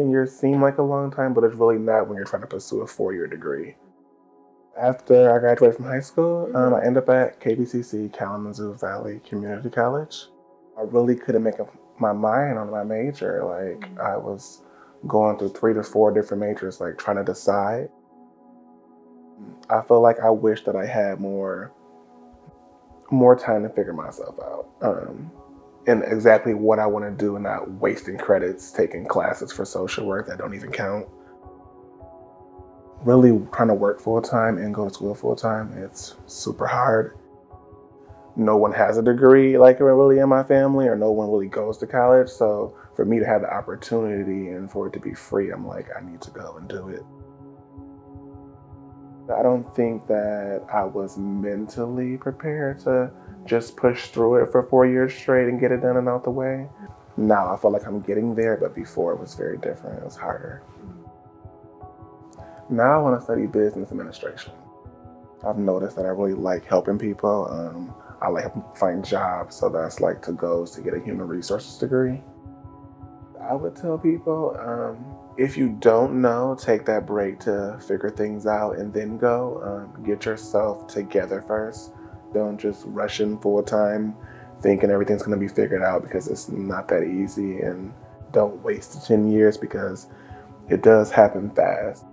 10 years seem like a long time, but it's really not when you're trying to pursue a four year degree. After I graduated from high school, um, I ended up at KVCC, Kalamazoo Valley Community College. I really couldn't make up my mind on my major. Like, I was going through three to four different majors, like trying to decide. I feel like I wish that I had more more time to figure myself out. Um, and exactly what I want to do and not wasting credits taking classes for social work that don't even count. Really trying to work full time and go to school full time, it's super hard. No one has a degree like really in my family, or no one really goes to college. So for me to have the opportunity and for it to be free, I'm like, I need to go and do it. I don't think that I was mentally prepared to just push through it for four years straight and get it done and out the way. Now I feel like I'm getting there, but before it was very different. It was harder. Now I want to study business administration. I've noticed that I really like helping people. Um, I like helping find jobs, so that's like to go to get a human resources degree. I would tell people um, if you don't know, take that break to figure things out and then go. Um, get yourself together first. Don't just rush in full time thinking everything's going to be figured out because it's not that easy. And don't waste 10 years because it does happen fast.